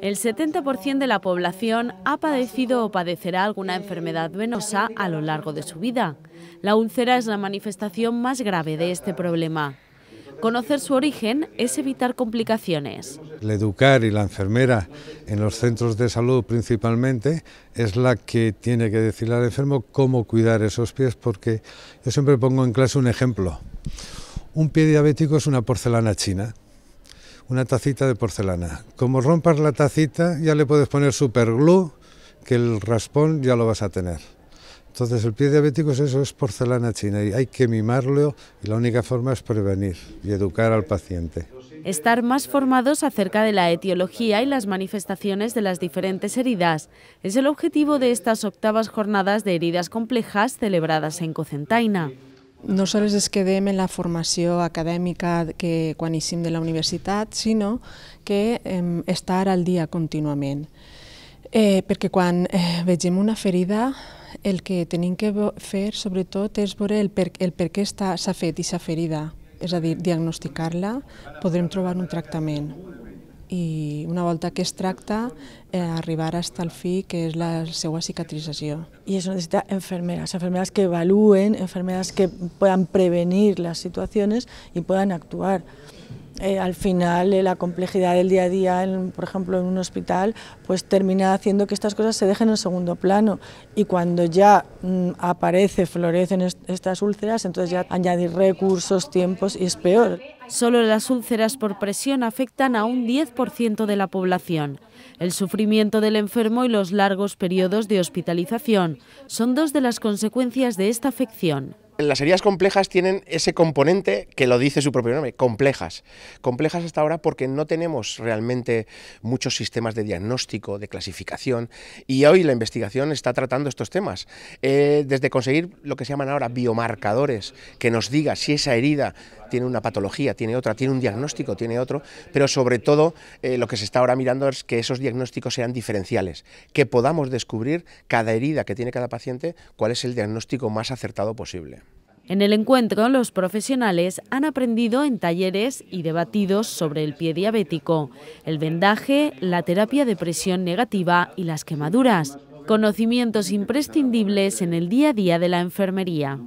El 70% de la población ha padecido o padecerá alguna enfermedad venosa a lo largo de su vida. La úlcera es la manifestación más grave de este problema. Conocer su origen es evitar complicaciones. El educar y la enfermera en los centros de salud principalmente es la que tiene que decirle al enfermo cómo cuidar esos pies porque yo siempre pongo en clase un ejemplo. Un pie diabético es una porcelana china, una tacita de porcelana. Como rompas la tacita ya le puedes poner superglue que el raspón ya lo vas a tener. Entonces el pie diabético es eso, es porcelana china y hay que mimarlo y la única forma es prevenir y educar al paciente. Estar más formados acerca de la etiología y las manifestaciones de las diferentes heridas es el objetivo de estas octavas jornadas de heridas complejas celebradas en Cocentaina. No sols es quedem en la formació acadèmica que quan eixim de la universitat, sinó que eh, estar al dia contínuament. Eh, perquè quan eh, vegem una ferida el que tenim que fer sobretot és veure el per, el per què s'ha fet aquesta ferida, és a dir, diagnosticar-la, podrem trobar un tractament i una volta que es tracta, eh, arribar hasta el fi, que és la seva cicatrització. Y eso necesita enfermeras, enfermeras que evalúen, enfermeras que puedan prevenir las situaciones y puedan actuar. Eh, al final eh, la complejidad del día a día, en, por ejemplo en un hospital, pues termina haciendo que estas cosas se dejen en segundo plano y cuando ya mm, aparece, florecen est estas úlceras, entonces ya añadir recursos, tiempos y es peor. Solo las úlceras por presión afectan a un 10% de la población. El sufrimiento del enfermo y los largos periodos de hospitalización son dos de las consecuencias de esta afección. Las heridas complejas tienen ese componente que lo dice su propio nombre, complejas. Complejas hasta ahora porque no tenemos realmente muchos sistemas de diagnóstico, de clasificación, y hoy la investigación está tratando estos temas. Eh, desde conseguir lo que se llaman ahora biomarcadores, que nos diga si esa herida tiene una patología, tiene otra, tiene un diagnóstico, tiene otro, pero sobre todo eh, lo que se está ahora mirando es que esos diagnósticos sean diferenciales, que podamos descubrir cada herida que tiene cada paciente, cuál es el diagnóstico más acertado posible. En el encuentro, los profesionales han aprendido en talleres y debatidos sobre el pie diabético, el vendaje, la terapia de presión negativa y las quemaduras, conocimientos imprescindibles en el día a día de la enfermería.